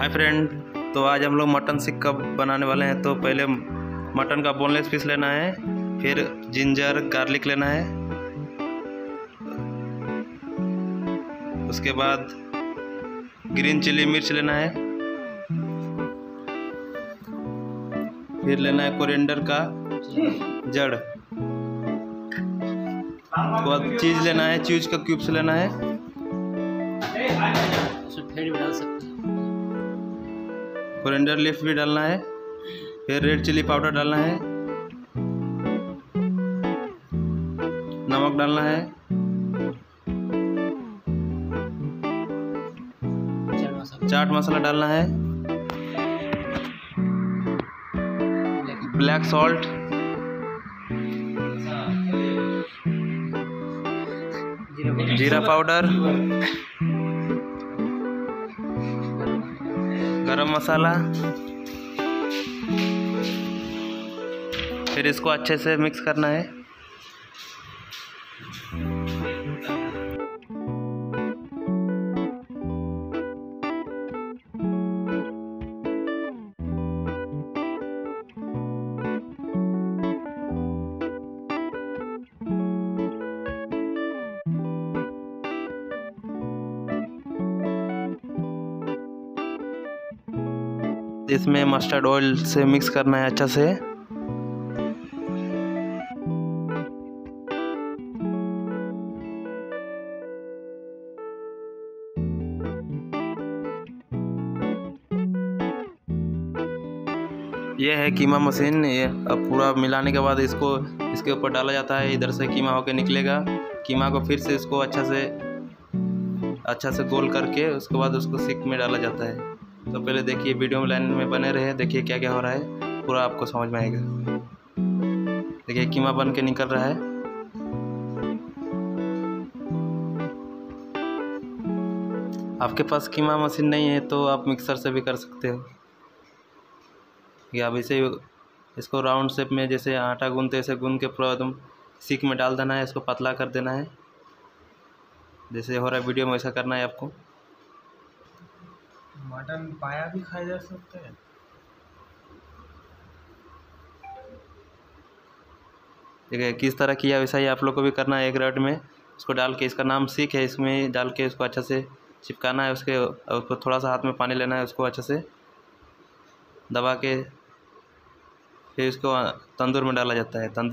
Hi friend तो आज हम लोग मटन सिक्का बनाने वाले हैं। तो पहले मटन का बोनलेस पीस लेना है, फिर जिंजर गार्लिक लेना है। उसके बाद ग्रीन चिली मिर्च लेना है। फिर लेना है कोरिएंडर का जड़। उसके बाद चीज़ लेना है चीज़ का क्यूब्स लेना है। कोरिएंडर लीफ भी डालना है फिर रेड चिली पाउडर डालना है नमक डालना है। चाट मसाला। चाट मसाला डालना है। Black salt. जीरा पाउडर। गरम मसाला। फिर इसको अच्छे से मिक्स करना है। इसमें मस्टर्ड ऑयल से मिक्स करना है अच्छा से। यह है कीमा मशीन अब पूरा मिलाने के बाद इसको, इसके ऊपर डाला जाता है, इधर से कीमा होके निकलेगा। कीमा को फिर से इसको अच्छा से अच्छा से गोल करके उसके बाद उसको सिक में डाला जाता है। तो पहले देखिए वीडियो में लाइन में बने रहे, देखिए क्या क्या हो रहा है। पूरा आपको समझ में आएगा। देखिए कीमा बन के निकल रहा है। आपके पास कीमा मशीन नहीं है तो आप मिक्सर से भी कर सकते हो। या अब इसे इसको राउंड शेप में जैसे आटा गूंदते ऐसे गूंद के पूरा एकदम सीख में डाल देना है, इसको पतला कर देना है। जैसे हो रहा है वीडियो में वैसा करना है आपको। मटन पाया भी खाया जा सकता है। है किस तरह किया वैसा ही आप लोग को भी करना है एक रड में, उसको डाल के इसका नाम सीख है, इसमें डाल के उसको अच्छा से चिपकाना है, उसके उसको थोड़ा सा हाथ में पानी लेना है, उसको अच्छे से दबा के फिर इसको तंदूर में डाला जाता है। तंदूर